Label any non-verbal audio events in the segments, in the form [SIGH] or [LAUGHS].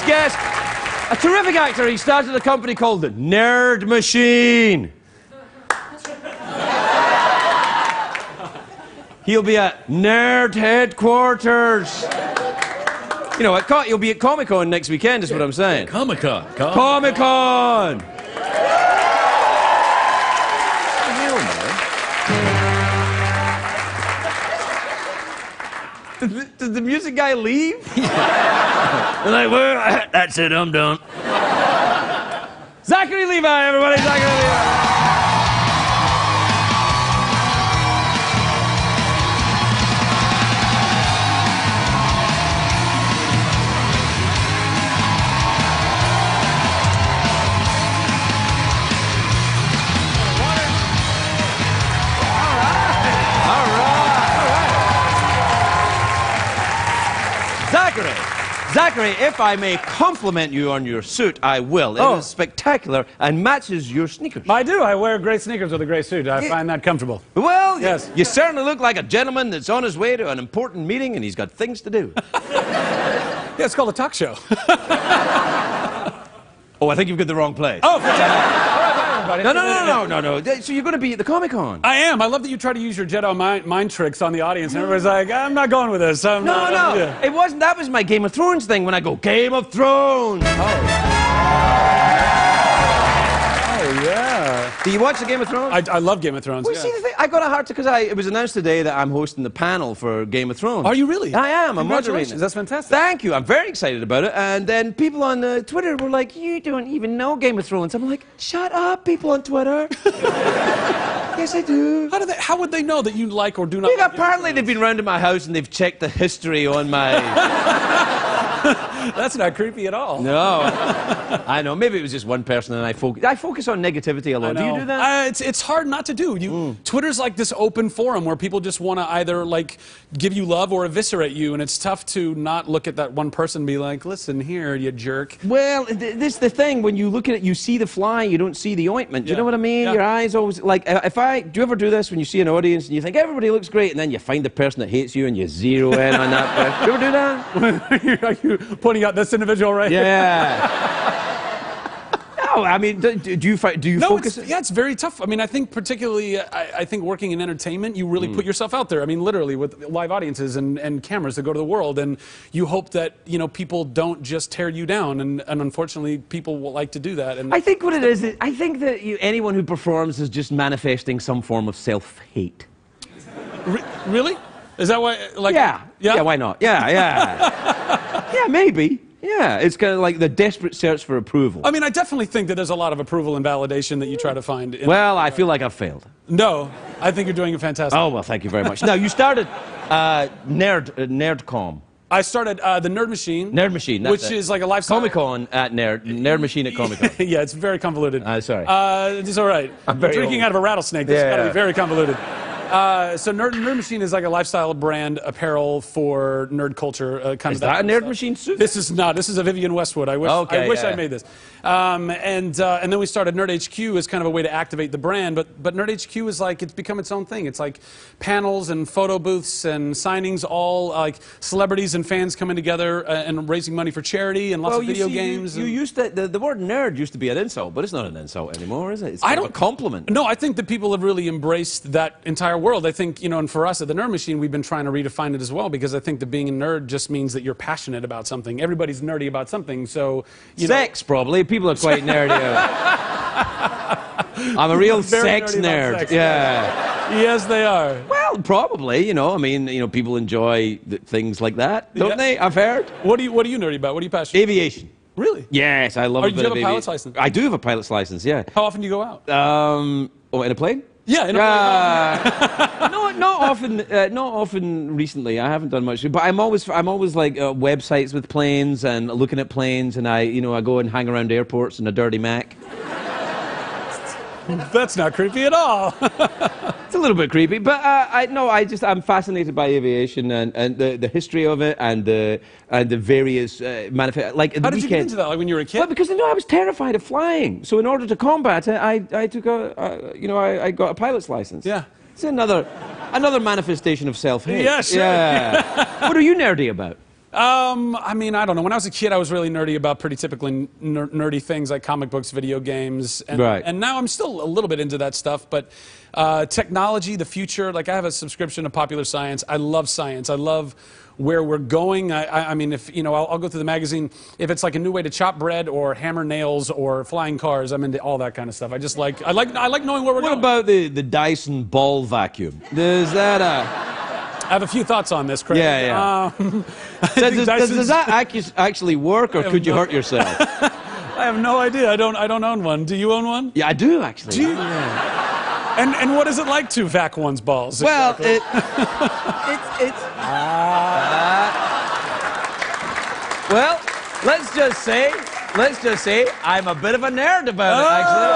Next guest, a terrific actor. He started a company called the Nerd Machine. He'll be at Nerd Headquarters. You know, at you'll be at Comic Con next weekend, is what I'm saying. Comic Con. Comic Con! Did the, did the music guy leave? [LAUGHS] [LAUGHS] They're like, well, [CLEARS THROAT] that's it. I'm done. Zachary Levi, everybody, Zachary Levi. Zachary, if I may compliment you on your suit, I will. It oh. is Oh. spectacular and matches your sneakers. I do. I wear great sneakers with a great suit. I Yeah. find that comfortable. Well, Yes. you certainly look like a gentleman that's on his way to an important meeting and he's got things to do. [LAUGHS] Yeah, it's called a talk show. [LAUGHS] oh, I think you've got the wrong place. oh, fantastic. All right, bye. No, no, no, no, no, no. So you're going to be at the Comic Con? I am. I love that you try to use your Jedi mind, mind tricks on the audience, and everybody's like, "I'm not going with this." I'm No, not, no. yeah. It wasn't. That was my Game of Thrones thing when I go, Game of Thrones. Oh Do you watch the Game of Thrones? I, I love Game of Thrones. Well, yeah. see, the thing, I got a heart because I it was announced today that I'm hosting the panel for Game of Thrones. Are you really? I am. I'm moderating. That's fantastic. Thank you. I'm very excited about it. And then people on uh, Twitter were like, "You don't even know Game of Thrones." I'm like, "Shut up, people on Twitter." [LAUGHS] yes, I do. How do they? How would they know that you like or do not? Like Game of apparently they've been round to my house and they've checked the history on my. [LAUGHS] That's not creepy at all. no, I know. Maybe it was just one person, and I focus. I focus on negativity a lot. Do you know. do that? Mm. Uh, it's it's hard not to do. You Twitter's like this open forum where people just want to either like give you love or eviscerate you, and it's tough to not look at that one person and be like, "Listen here, you jerk." Well, th- this is the thing. When you look at it, you see the fly, you don't see the ointment. Do you know what I mean? Yeah. Your eyes always like. If I do, you ever do this when you see an audience and you think everybody looks great, and then you find the person that hates you and you zero in on that person. Do you ever do that? [LAUGHS] Are you pointing out this individual right here? Yeah. [LAUGHS] no, I mean, do, do you fi- do you No, focus? it's, yeah, it's very tough. I mean, I think particularly, uh, I, I think working in entertainment, you Mm. really put yourself out there. I mean, literally with live audiences and, and cameras that go to the world, and you hope that you know people don't just tear you down, and, and unfortunately, people will like to do that. And I think what it is, is I think that you, anyone who performs is just manifesting some form of self-hate. Re- really, is that why? Like, yeah. Yeah. yeah, why not? Yeah, yeah. [LAUGHS] yeah, maybe. Yeah, it's kind of like the desperate search for approval. I mean, I definitely think that there's a lot of approval and validation that you try to find. In, well, I feel like I've failed. no, I think you're doing a fantastic. Oh, well, thank you very much. now, you started uh, Nerd, uh, Nerdcom. I started uh, the Nerd Machine. Nerd Machine. that's which it. is like a lifestyle. Comic Con at Nerd. Nerd Machine at Comic Con. [LAUGHS] yeah, it's very convoluted. Uh, sorry. Uh, it's all right. I'm very drinking old. out of a rattlesnake. This has got to Yeah. be very convoluted. Uh, so Nerd, Nerd Machine is like a lifestyle brand apparel for nerd culture. Uh, kind Is of that a Nerd stuff. Machine suit? This is not. This is a Vivienne Westwood. I wish. Okay, I wish yeah. I made this. Um, and uh, and then we started Nerd HQ as kind of a way to activate the brand. But but Nerd HQ is like it's become its own thing. It's like panels and photo booths and signings, all like celebrities and fans coming together uh, and raising money for charity and lots well, of you video see, you- games. You, and- used to, the, the word nerd used to be an insult, but it's not an insult anymore, is it? It's I don't- a compliment. No, I think that people have really embraced that entire world. I think, you know, and for us at the Nerd Machine, we've been trying to redefine it as well because I think that being a nerd just means that you're passionate about something. Everybody's nerdy about something, so you sex, probably. People are quite nerdy. [LAUGHS] I'm a real sex nerd. sex, yeah. yes, they are. Well, probably. You know, I mean, you know, people enjoy th- things like that, don't Yeah. they? I've heard. What are you What are you nerdy about? What are you passionate? Aviation. Really? Yes, I love Oh, a do you have a pilot's license? I do have a pilot's license. Yeah. How often do you go out? Um. Oh, in a plane? Yeah, in a Uh, no, not often. Uh, not often recently. I haven't done much, but I'm always, I'm always like uh, websites with planes and looking at planes, and I, you know, I go and hang around airports in a dirty Mac. [LAUGHS] That's not creepy at all. [LAUGHS] It's a little bit creepy, but uh, I no, I just I'm fascinated by aviation and, and the, the history of it and the and the various uh, manifest. Like How did you get into that? Like when you were a kid? Well, because you know I was terrified of flying, so in order to combat it, I, I took a, uh, you know, I, I got a pilot's license. Yeah. It's another, another manifestation of self-hate. Yeah, sure. Yeah. [LAUGHS] what are you nerdy about? Um, I mean, I don't know. When I was a kid, I was really nerdy about pretty typically ner- nerdy things like comic books, video games, and, Right. and now I'm still a little bit into that stuff. But uh, technology, the future, like I have a subscription to Popular Science. I love science. I love where we're going. I, I, I mean, if you know, I'll, I'll go through the magazine. If it's like a new way to chop bread or hammer nails or flying cars, I'm into all that kind of stuff. I just like I like I like knowing where we're What going. about the, the Dyson ball vacuum? Is that a. I have a few thoughts on this, Craig. Yeah, yeah. Um, [LAUGHS] Does, does, does that actually work, or could you hurt yourself? [LAUGHS] I have no idea. I don't. I don't own one. Do you own one? Yeah, I do actually. Do you? And and what is it like to vac one's balls? Well, exactly? it, it's it's. Ah. well, let's just say, let's just say, I'm a bit of a nerd about it. Actually.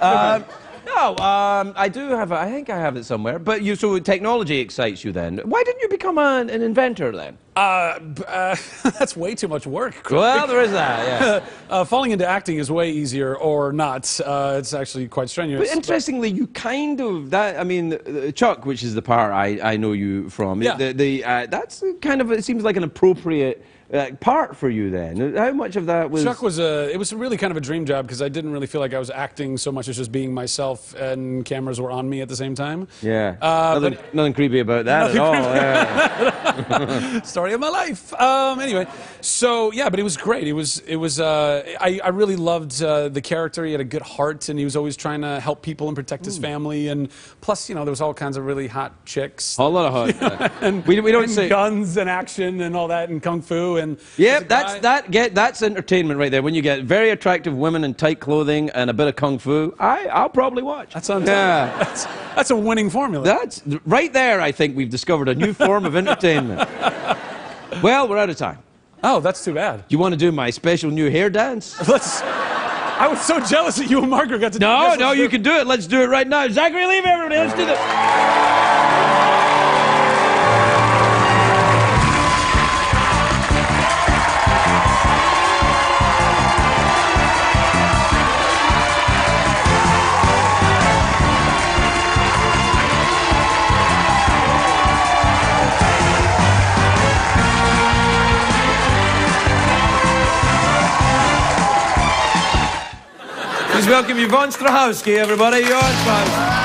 Oh! [LAUGHS] Um, no, um, I do have. A, I think I have it somewhere. But you, so technology excites you then. Why didn't you become an, an inventor then? Uh, uh, [LAUGHS] that's way too much work. Craig. Well, there is that. Yeah. [LAUGHS] uh, falling into acting is way easier, or not. Uh, it's actually quite strenuous. But interestingly, you kind of that. I mean, uh, Chuck, which is the part I, I know you from. Yeah. The, the uh, that's kind of it seems like an appropriate uh, part for you then. How much of that was? Chuck was a. It was really kind of a dream job because I didn't really feel like I was acting so much as just being myself, and cameras were on me at the same time. yeah. Uh, nothing, nothing creepy about that at all. yeah. [LAUGHS] story of my life. Um, anyway, so yeah, but it was great. It was it was. Uh, I I really loved uh, the character. He had a good heart, and he was always trying to help people and protect his family. And plus, you know, there was all kinds of really hot chicks. A lot of hot. [LAUGHS] And, we, we don't and say. guns and action and all that and kung fu and Yeah, there's that's that. Get that's entertainment right there. When you get very attractive women in tight clothing and a bit of kung fu, I I'll probably watch. That's on Yeah. That's, that's a winning formula. That's right there. I think we've discovered a new form of entertainment. [LAUGHS] well, we're out of time. oh, that's too bad. You want to do my special new hair dance? [LAUGHS] Let's. I was so jealous that you and Margaret got to do No, this. no, Let's you can do it. Let's do it right now. Zachary, Levi everybody. Let's do this. Welcome Yvonne Strahovski, everybody. Yvonne Strahovski.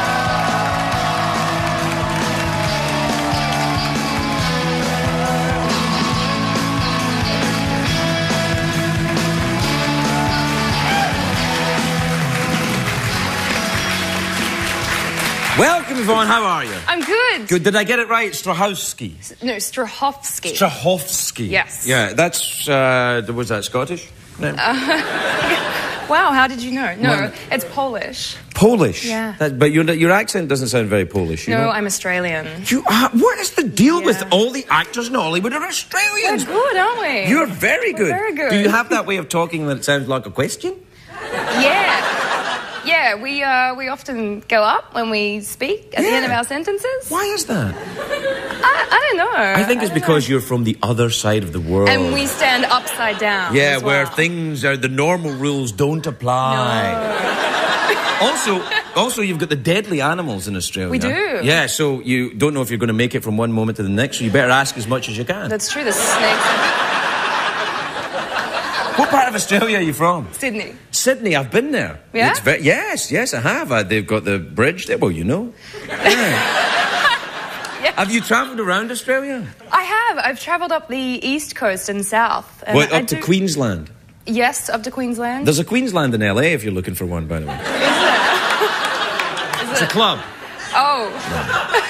Welcome, Yvonne. How are you? I'm good. Good. Did I get it right? Strahovski. No, Strahovski. Strahovski. Yes. Yeah, that's, uh, was that Scottish? No. Uh, [LAUGHS] wow, how did you know? No, Well- it's Polish. Polish. Yeah. That, but your, your accent doesn't sound very Polish. You No, know? I'm Australian. You are, what is the deal with all the actors in Hollywood are Australians? We're good, aren't we? You're very We're good. very good. Do you have that way of talking that it sounds like a question? [LAUGHS] Yeah. Yeah, we, uh, we often go up when we speak at the end of our sentences. Why is that? I, I don't know. I think it's because you're from the other side of the world. And we stand upside down. yeah, where well. things are the normal rules don't apply. [LAUGHS] also, also you've got the deadly animals in Australia. We do. Yeah, so you don't know if you're going to make it from one moment to the next, so you better ask as much as you can. That's true, the snakes. What part of Australia are you from? Sydney. Sydney, I've been there. Yeah? Ve- yes, yes, I have. Uh, they've got the bridge there. Well, you know. [LAUGHS] Yeah. Have you travelled around Australia? I have. I've travelled up the east coast and south. And What, I up to do- Queensland? Yes, up to Queensland. There's a Queensland in LA if you're looking for one, by the way. Is It's a club. Oh, [LAUGHS]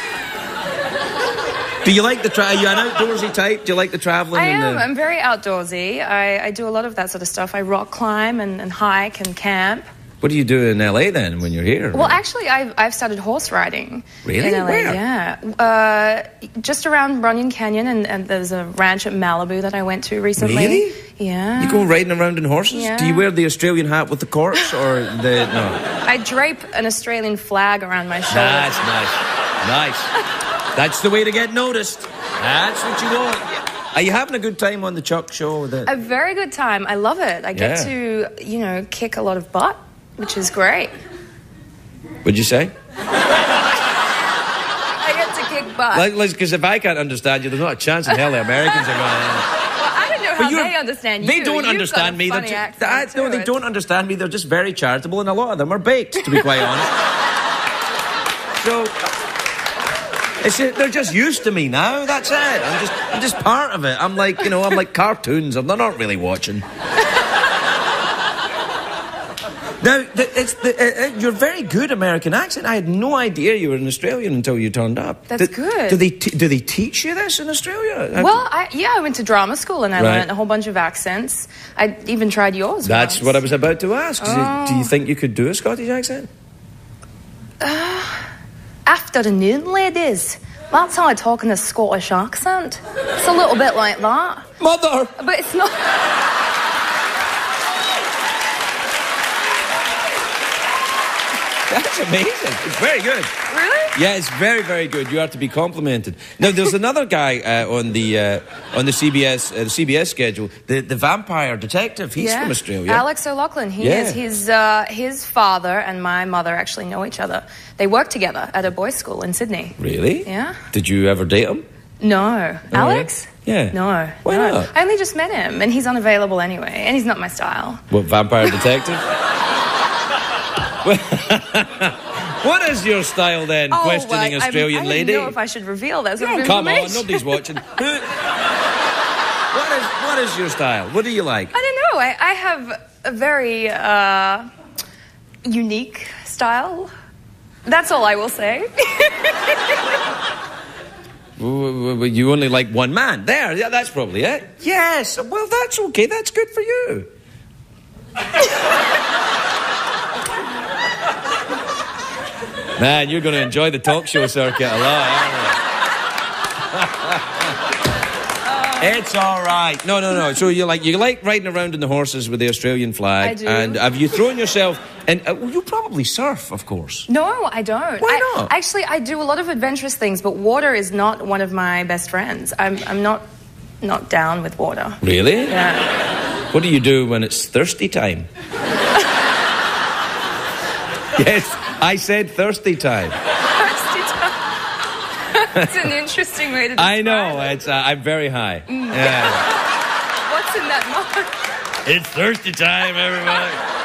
Do you like the tra- Are you an outdoorsy type? Do you like the travelling? I am. The... I'm very outdoorsy. I, I do a lot of that sort of stuff. I rock climb and, and hike and camp. What do you do in LA then when you're here? Well, actually, I've, I've started horse riding. Really? In LA, Where? Yeah. Uh, just around Runyon Canyon, and, and there's a ranch at Malibu that I went to recently. Really? Yeah. you go riding around in horses? Yeah. Do you wear the Australian hat with the corks or the no? [LAUGHS] I drape an Australian flag around my shoulder. That's nice. Nice. That's the way to get noticed. That's what you want. Are you having a good time on the Chuck show? it? A very good time. I love it. I get Yeah. to, you know, kick a lot of butt, which is great. What'd you say? I get to kick butt. Like, because if I can't understand you, there's not a chance in hell the Americans are going to. well, I don't know how they understand you. They don't You've understand me. They're funny ju- I- no, too. they don't understand me. They're just very charitable, and a lot of them are baked, to be quite honest. [LAUGHS] so it's they're just used to me now. That's it. I'm just I'm just part of it. I'm like you know I'm like cartoons. I'm they're not really watching. Now, the, it's the, uh, uh, you're very good American accent. I had no idea you were an Australian until you turned up. That's Do- good. Do they t- do they teach you this in Australia? Well, I, yeah, I went to drama school and I Right. learned a whole bunch of accents. I even tried yours. That's once. what I was about to ask. Do you- Do Oh. you think you could do a Scottish accent? Afternoon, ladies. That's how I talk in a Scottish accent. It's a little bit like that, Mother! but it's not. [LAUGHS] That's amazing. It's very good. Really? Yeah, it's very, very good. You are to be complimented. Now, there's another guy uh, on the uh, on the CBS uh, the CBS schedule, the the vampire detective. He's yeah. from Australia. Alex O'Loughlin. He Yeah. is. His uh, his father and my mother actually know each other. They work together at a boys' school in Sydney. Really? Yeah. Did you ever date him? No, Alex. Yeah. No. Why no. not? I only just met him, and he's unavailable anyway, and he's not my style. What vampire detective? [LAUGHS] [LAUGHS] what is your style then? questioning well, I- Australian I, lady. don't know if I should reveal that Oh, come on, nobody's watching. [LAUGHS] What is what is your style? What do you like? I don't know. I, I have a very uh, unique style. That's all I will say. [LAUGHS] You only like one man. There, yeah, that's probably it. Yes, well, that's okay. That's good for you. Man, you're going to enjoy the talk show circuit a lot, aren't you? [LAUGHS] it's all right. No, no, no. So you like you like riding around in the horses with the Australian flag, I do. and have you thrown yourself? And uh, well, you probably surf, of course. no, I don't. Why I- not? Actually, I do a lot of adventurous things, but water is not one of my best friends. I'm, I'm not not down with water. Really? Yeah. What do you do when it's thirsty time? [LAUGHS] yes, I said thirsty time. Thirsty time. It's an interesting way to describe I know. it. It's uh, I'm very high. Yeah. What's in that mug? it's thirsty time, everybody.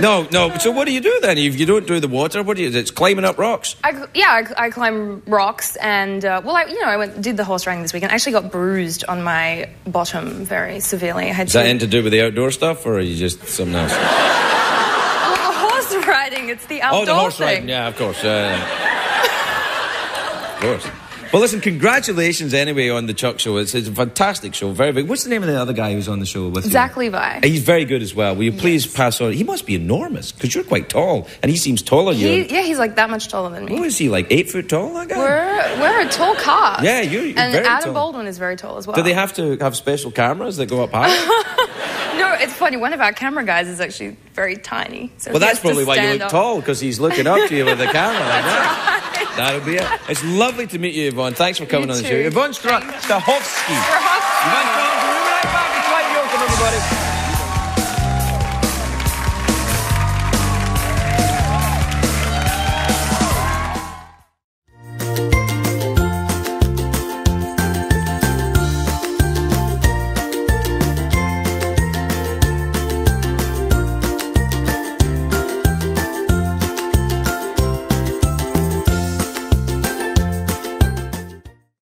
No, no. So what do you do then? If you don't do the water, what do you? It's climbing up rocks. I, yeah, I, I climb rocks, and uh, well, I, you know, I went did the horse riding this weekend. I actually got bruised on my bottom very severely. I had Is that to. to do with the outdoor stuff, or are you just something else? [LAUGHS] well, the horse riding, it's the outdoor oh, the horse thing. riding. Yeah, of course. Uh, of course. Well, listen, congratulations anyway on the Chuck Show. It's, it's a fantastic show. Very big. What's the name of the other guy who's on the show with you? Zach Levi. He's very good as well. Will you please Yes. pass on? He must be enormous because you're quite tall, and he seems taller than you. yeah, he's like that much taller than me. What is he like? Eight foot tall? That guy. We're we're a tall cast. Yeah, you're- you're and Adam tall. Baldwin is very tall as well. Do they have to have special cameras that go up high? [LAUGHS] No, it's funny. One of our camera guys is actually very tiny. So well, that's probably why you look up. tall because he's looking up to you with the [LAUGHS] camera like that. Right. That'll be it. It's lovely to meet you, Yvonne. Thanks for coming You on the show. Yvonne Stra- Stahovsky. Stahovsky. Yvonne Stahovsky. We'll be right back. It's York, everybody.